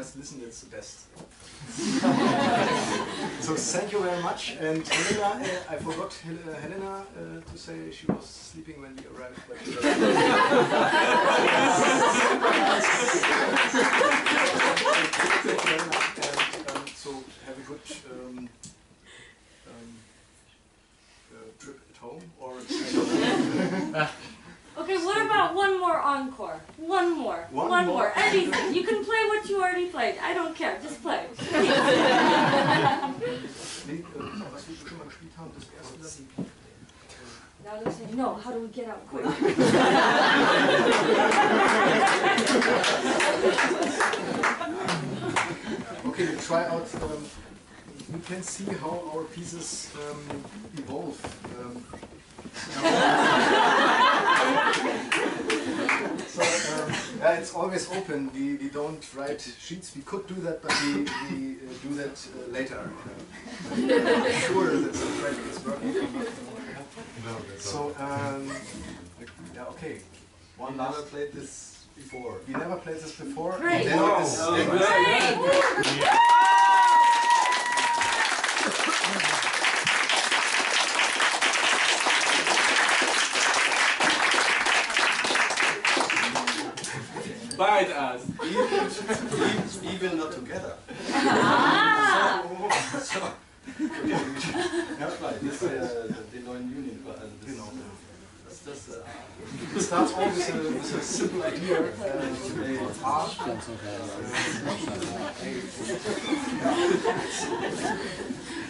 Just listen, it's the best. so thank you very much. And Helena, uh, I forgot Hel uh, Helena uh, to say she was sleeping when we arrived. But and, um, so have a good um, um, uh, trip at home, or Okay, what about one more encore? One more. One One, more? more. Anything. You can play what you already played. I don't care. Just play. Nee, was wir schon mal gespielt haben, das erste. Now they're saying, no, how do we get out quick? Okay, we try out. Um, we can see how our pieces um, evolve. Um, so um, yeah, it's always open. We, we don't write sheets. We could do that, but we, we uh, do that uh, later. I'm sure that the track is working. So um, yeah, okay. One never played this before. We never played this before. Great. Wow. Oh, then Great. Bite us. Even, even not together. Ah. So, that's right. This uh, the, the neuen Union. Uh, this, Genau. That's just, uh, It starts all with a, with a simple idea of art.